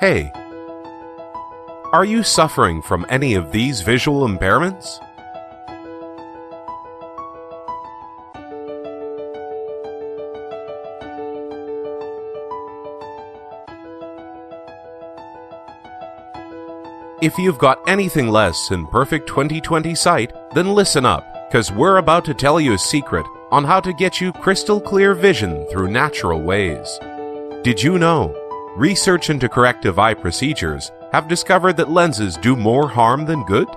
Hey, are you suffering from any of these visual impairments? If you've got anything less than perfect 20/20 sight, then listen up, because we're about to tell you a secret on how to get you crystal clear vision through natural ways. Did you know? Research into corrective eye procedures have discovered that lenses do more harm than good?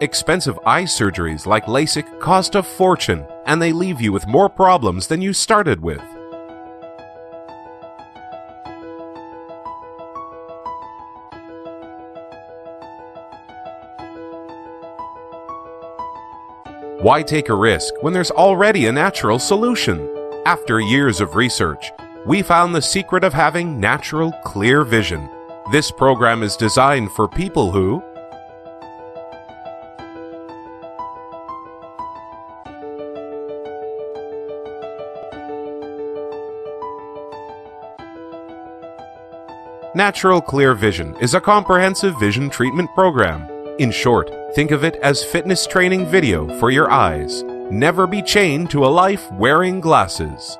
Expensive eye surgeries like LASIK cost a fortune, and they leave you with more problems than you started with. Why take a risk when there's already a natural solution? After years of research, we found the secret of having natural, clear vision. This program is designed for people who Natural Clear Vision is a comprehensive vision treatment program. In short, think of it as fitness training video for your eyes. Never be chained to a life wearing glasses.